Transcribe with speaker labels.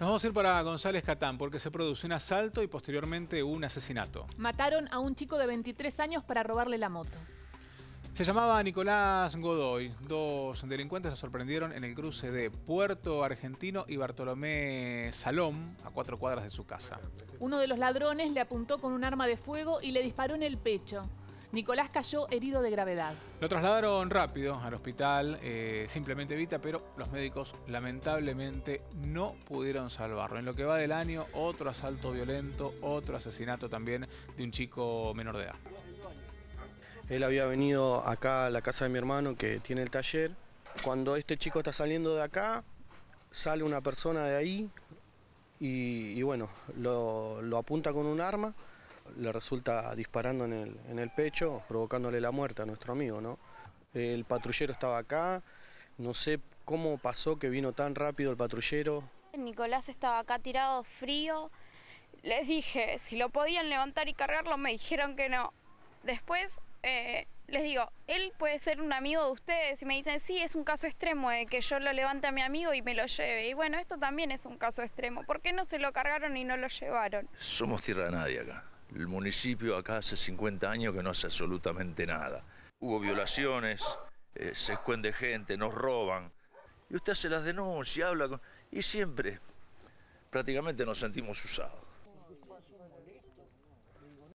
Speaker 1: Nos vamos a ir para González Catán porque se produce un asalto y posteriormente un asesinato.
Speaker 2: Mataron a un chico de 23 años para robarle la moto.
Speaker 1: Se llamaba Nicolás Godoy. Dos delincuentes lo sorprendieron en el cruce de Puerto Argentino y Bartolomé Salom, a cuatro cuadras de su casa.
Speaker 2: Uno de los ladrones le apuntó con un arma de fuego y le disparó en el pecho. Nicolás cayó herido de gravedad.
Speaker 1: Lo trasladaron rápido al hospital, eh, simplemente evita, pero los médicos lamentablemente no pudieron salvarlo. En lo que va del año, otro asalto violento, otro asesinato también de un chico menor de edad.
Speaker 3: Él había venido acá a la casa de mi hermano que tiene el taller. Cuando este chico está saliendo de acá, sale una persona de ahí y, bueno, lo, lo apunta con un arma le resulta disparando en el, en el pecho, provocándole la muerte a nuestro amigo, ¿no? El patrullero estaba acá, no sé cómo pasó que vino tan rápido el patrullero.
Speaker 4: Nicolás estaba acá tirado frío. Les dije si lo podían levantar y cargarlo, me dijeron que no. Después eh, les digo, él puede ser un amigo de ustedes y me dicen, sí, es un caso extremo de que yo lo levante a mi amigo y me lo lleve. Y bueno, esto también es un caso extremo. ¿Por qué no se lo cargaron y no lo llevaron?
Speaker 5: Somos tierra de nadie acá. El municipio acá hace 50 años que no hace absolutamente nada. Hubo violaciones, eh, se esconde gente, nos roban. Y usted hace las denuncias, habla con... Y siempre prácticamente nos sentimos usados.